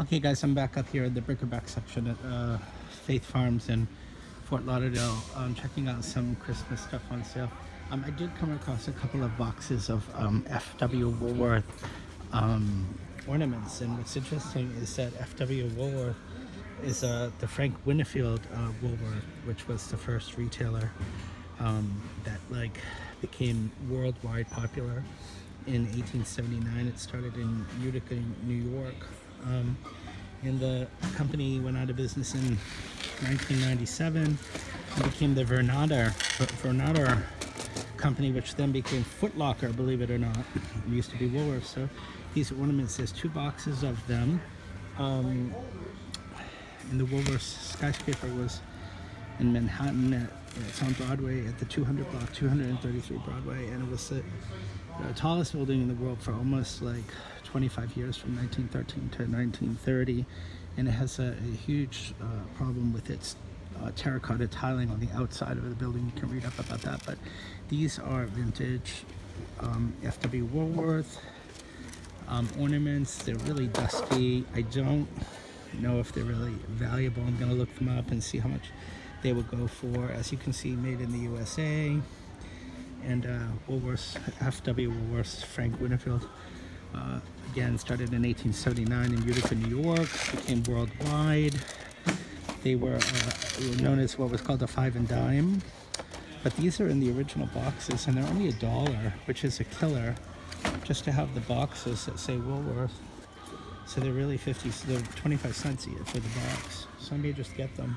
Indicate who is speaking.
Speaker 1: Okay guys, I'm back up here at the Bric-a-Brac section at uh, Faith Farms in Fort Lauderdale. I'm checking out some Christmas stuff on sale. Um, I did come across a couple of boxes of um, F.W. Woolworth um, ornaments and what's interesting is that F.W. Woolworth is uh, the Frank Winfield uh, Woolworth, which was the first retailer um, that like became worldwide popular in 1879. It started in Utica, New York. Um, and the company went out of business in 1997 and became the Vernada, Vernada company, which then became Footlocker, believe it or not. It used to be Woolworth. So these ornaments, there's two boxes of them. Um, and the Woolworth skyscraper was in Manhattan. At, it's on Broadway at the 200 block, 233 Broadway, and it was the, the tallest building in the world for almost like 25 years, from 1913 to 1930, and it has a, a huge uh, problem with its uh, terracotta tiling on the outside of the building. You can read up about that, but these are vintage um, F.W. Woolworth um, ornaments. They're really dusty. I don't know if they're really valuable. I'm going to look them up and see how much they would go for. As you can see, made in the USA. And uh, Woolworths, F.W. Woolworths, Frank Winfield. Uh, again, started in 1879 in Utica, New York, became worldwide. They were uh, known as what was called a five and dime. But these are in the original boxes and they're only a dollar, which is a killer, just to have the boxes that say Woolworth. So they're really 50, they're 25 cents for the box. So I may just get them.